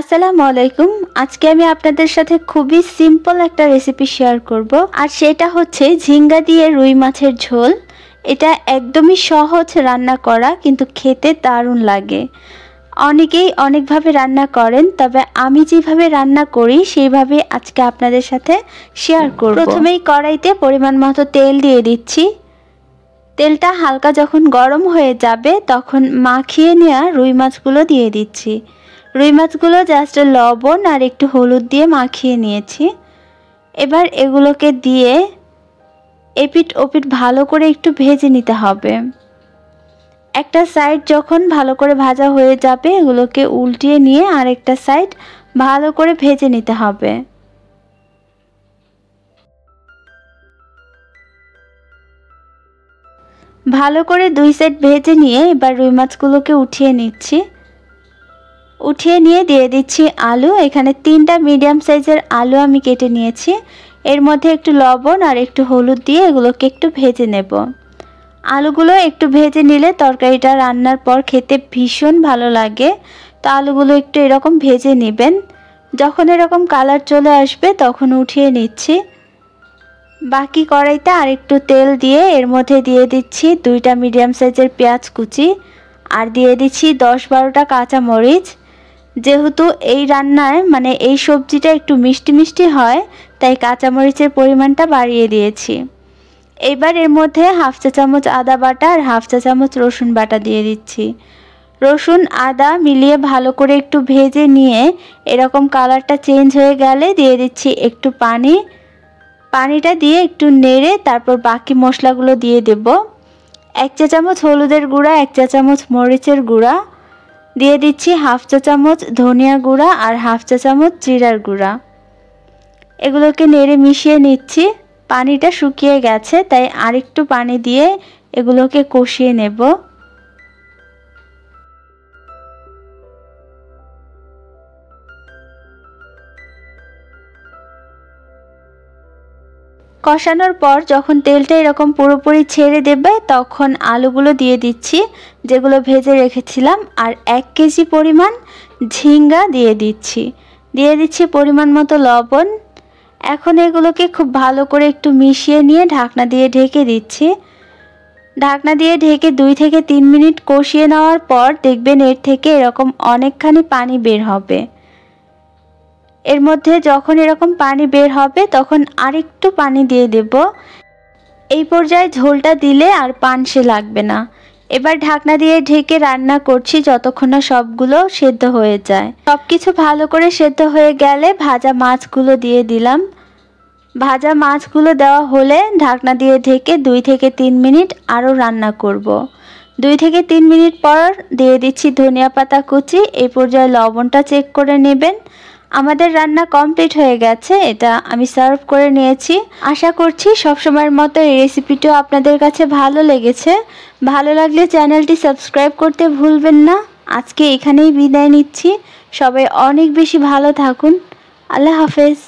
আসসালামু আলাইকুম। আজকে আমি আপনাদের সাথে খুবই সিম্পল একটা রেসিপি শেয়ার করব। আর সেটা হচ্ছে ঝিঙ্গা দিয়ে রুই মাছের ঝোল। এটা একদমই সহজ রান্না করা কিন্তু খেতে দারুণ লাগে। অনেকেই অনেকভাবে রান্না করেন তবে আমি যেভাবে রান্না করি সেইভাবে আজকে আপনাদের সাথে শেয়ার করব। প্রথমেই কড়াইতে পরিমাণ মতো তেল দিয়ে দিচ্ছি। তেলটা হালকা যখন গরম হয়ে যাবে তখন মাখিয়ে নেওয়া রুই মাছগুলো দিয়ে দিচ্ছি। রুই মাছগুলো জাস্ট লবণ আর একটু হলুদ দিয়ে মাখিয়ে নিয়েছি। এবার এগুলোকে দিয়ে এপিট ওপিট ভালো করে একটু ভেজে নিতে হবে। একটা সাইড যখন ভালো করে ভাজা হয়ে যাবে, এগুলোকে উল্টিয়ে নিয়ে আরেকটা সাইড ভালো করে ভেজে নিতে হবে। ভালো করে দুই সাইড ভেজে নিয়ে এবার রুই মাছগুলোকে উঠিয়ে নিচ্ছি। উঠিয়ে নিয়ে দিয়ে দিচ্ছি আলু। এখানে তিনটা মিডিয়াম সাইজের আলু আমি কেটে নিয়েছি। এর মধ্যে একটু লবণ আর একটু হলুদ দিয়ে এগুলোকে একটু ভেজে নেব। আলুগুলো একটু ভেজে নিলে তরকারিটা রান্নার পর খেতে ভীষণ ভালো লাগে। তো আলুগুলো একটু এরকম ভেজে নেবেন। যখন এরকম কালার চলে আসবে তখন উঠিয়ে নিচ্ছি। বাকি কড়াইতে আর একটু তেল দিয়ে এর মধ্যে দিয়ে দিচ্ছি দুইটা মিডিয়াম সাইজের পেঁয়াজ কুচি। আর দিয়ে দিচ্ছি দশ বারোটা কাঁচা মরিচ যেহেতু এই রান্নায় মানে এই সবজিটা একটু মিষ্টি মিষ্টি হয়, তাই কাঁচামরিচের পরিমাণটা বাড়িয়ে দিয়েছি। এবার এর মধ্যে হাফ চা চামচ আদা বাটা আর হাফ চা চামচ রসুন বাটা দিয়ে দিচ্ছি। রসুন, আদা মিলিয়ে ভালো করে একটু ভেজে নিয়ে এরকম কালারটা চেঞ্জ হয়ে গেলে দিয়ে দিচ্ছি একটু পানি। পানিটা দিয়ে একটু নেড়ে তারপর বাকি মশলাগুলো দিয়ে দেব। এক চা চামচ হলুদের গুঁড়া, এক চা চামচ মরিচের গুঁড়া দিয়ে দিচ্ছি হাফ চা চামচ ধনিয়া গুঁড়া আর হাফ চা চামচ জিরার গুঁড়া। এগুলোকে নেড়ে মিশিয়ে নিচ্ছি। পানিটা শুকিয়ে গেছে, তাই আরেকটু পানি দিয়ে এগুলোকে কষিয়ে নেব। কষানোর পর যখন তেলটা এরকম পুরোপুরি ছেড়ে দেবে, তখন আলুগুলো দিয়ে দিচ্ছি, যেগুলো ভেজে রেখেছিলাম, আর এক কেজি পরিমাণ ঝিঙ্গা দিয়ে দিচ্ছি। দিয়ে দিচ্ছি পরিমাণ মতো লবণ। এখন এগুলোকে খুব ভালো করে একটু মিশিয়ে নিয়ে ঢাকনা দিয়ে ঢেকে দিচ্ছি। ঢাকনা দিয়ে ঢেকে দুই থেকে তিন মিনিট কষিয়ে নেওয়ার পর দেখবেন এর থেকে এরকম অনেকখানি পানি বের হবে। এর মধ্যে যখন এরকম পানি বের হবে, তখন আরেকটু পানি দিয়ে দেব। এই পর্যায়ে ঝোলটা দিলে আর পানসে লাগবে না। এবার ঢাকনা দিয়ে ঢেকে রান্না করছি যতক্ষণ না সবগুলো সেদ্ধ হয়ে যায়। সব কিছু ভালো করে সেদ্ধ হয়ে গেলে ভাজা মাছগুলো দিয়ে দিলাম। ভাজা মাছগুলো দেওয়া হলে ঢাকনা দিয়ে ঢেকে দুই থেকে তিন মিনিট আরও রান্না করব। দুই থেকে তিন মিনিট পর দিয়ে দিচ্ছি ধনিয়া পাতা কুচি। এই পর্যায়ে লবণটা চেক করে নেবেন। আমাদের রান্না কমপ্লিট হয়ে গেছে, এটা আমি সার্ভ করে নিয়েছি। আশা করছি সবসময়ের মতো এই রেসিপিটিও আপনাদের কাছে ভালো লেগেছে। ভালো লাগলে চ্যানেলটি সাবস্ক্রাইব করতে ভুলবেন না। আজকে এখানেই বিদায় নিচ্ছি। সবাই অনেক বেশি ভালো থাকুন। আল্লাহ হাফেজ।